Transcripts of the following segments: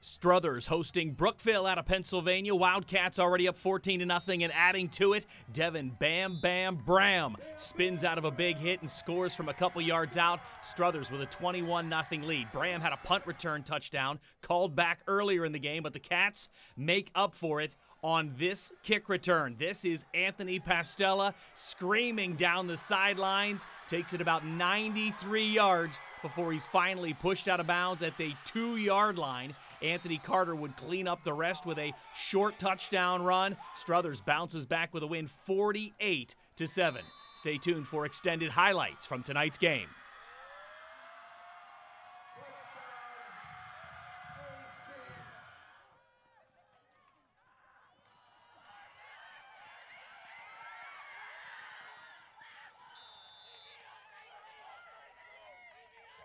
Struthers hosting Brookville out of Pennsylvania. Wildcats already up 14 to nothing and adding to it. Devin Bam Bam Bram spins out of a big hit and scores from a couple yards out. Struthers with a 21 0 lead. Bram had a punt return touchdown called back earlier in the game, but the Cats make up for it on this kick return. This is Anthony Pastella screaming down the sidelines, takes it about 93 yards before he's finally pushed out of bounds at the two yard line. Anthony Carter would clean up the rest with a short touchdown run. Struthers bounces back with a win 48 to 7. Stay tuned for extended highlights from tonight's game.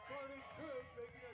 Charlie Cook making a